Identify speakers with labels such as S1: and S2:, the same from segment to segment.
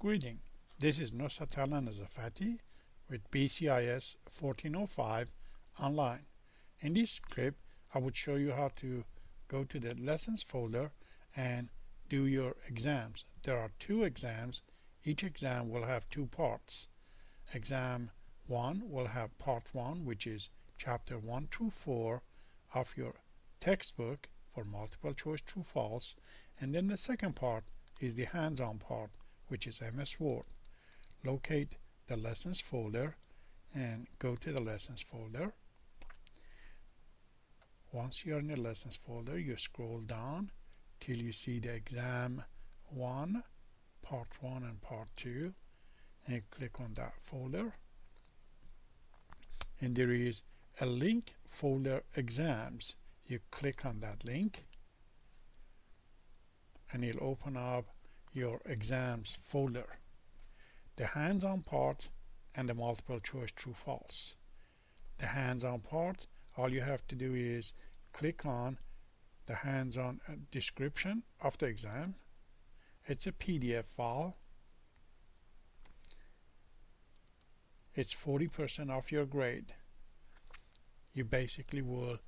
S1: Greeting. This is Nusrat Al Nazafati with BCIS 1405 online. In this clip, I would show you how to go to the lessons folder and do your exams. There are two exams. Each exam will have two parts. Exam 1 will have part 1 which is chapter 1 through 4 of your textbook for multiple choice true false and then the second part is the hands-on part which is MS Word. Locate the lessons folder and go to the lessons folder. Once you're in the lessons folder, you scroll down till you see the exam 1, part 1 and part 2 and click on that folder and there is a link folder exams you click on that link and it'll open up your exams folder. The hands-on part and the multiple choice true false. The hands-on part all you have to do is click on the hands-on uh, description of the exam. It's a PDF file. It's 40% of your grade. You basically will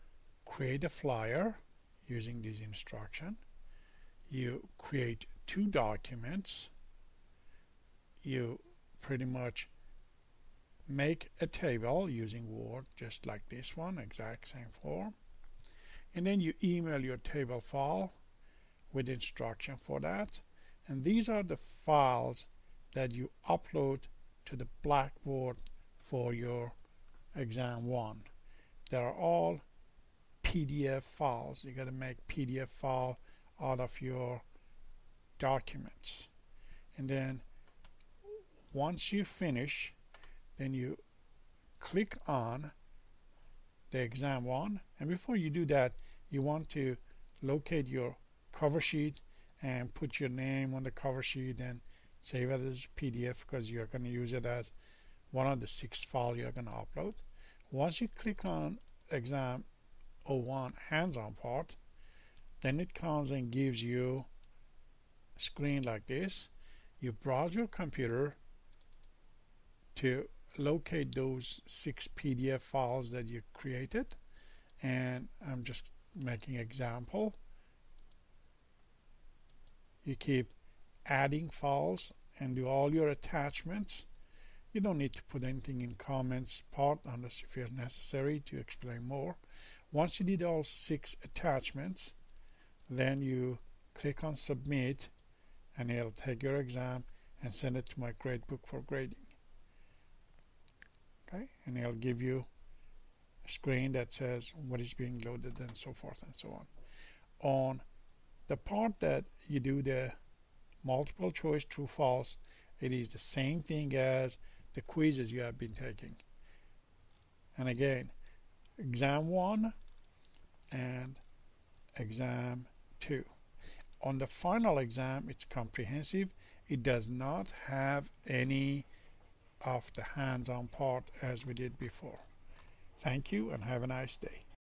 S1: create a flyer using this instruction. You create two documents you pretty much make a table using Word just like this one exact same form and then you email your table file with instruction for that. And these are the files that you upload to the Blackboard for your exam 1 they are all PDF files. You got to make PDF file out of your documents. And then once you finish then you click on the exam one. And before you do that you want to locate your cover sheet and put your name on the cover sheet and save it as PDF because you're going to use it as one of the six files you're going to upload. Once you click on exam 01 hands-on part then it comes and gives you screen like this. You browse your computer to locate those six PDF files that you created. And I'm just making example. You keep adding files and do all your attachments. You don't need to put anything in comments part unless you feel necessary to explain more. Once you did all six attachments then you click on submit and it'll take your exam and send it to my gradebook for grading. Okay? And it'll give you a screen that says what is being loaded and so forth and so on. On the part that you do the multiple choice true false it is the same thing as the quizzes you have been taking. And again exam 1 and exam 2 on the final exam it's comprehensive. It does not have any of the hands-on part as we did before. Thank you and have a nice day